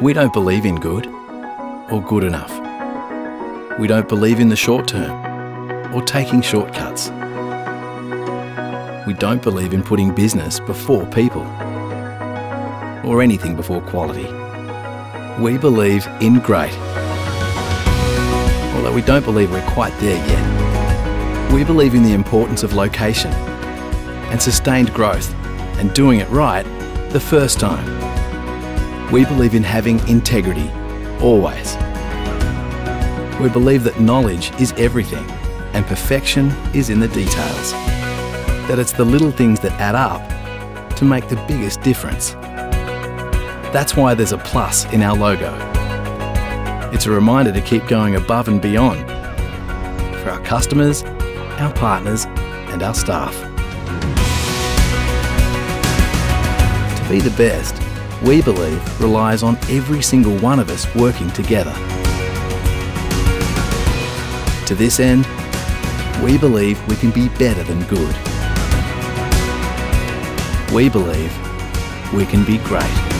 We don't believe in good or good enough. We don't believe in the short term or taking shortcuts. We don't believe in putting business before people or anything before quality. We believe in great. Although we don't believe we're quite there yet. We believe in the importance of location and sustained growth and doing it right the first time. We believe in having integrity, always. We believe that knowledge is everything and perfection is in the details. That it's the little things that add up to make the biggest difference. That's why there's a plus in our logo. It's a reminder to keep going above and beyond for our customers, our partners, and our staff. To be the best, we believe relies on every single one of us working together. To this end, we believe we can be better than good. We believe we can be great.